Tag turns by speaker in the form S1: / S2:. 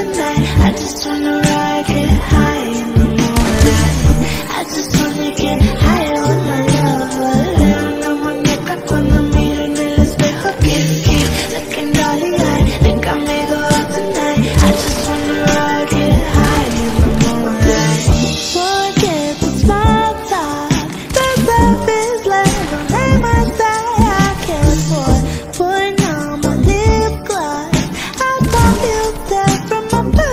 S1: tonight. I just wanna ride bum, bum.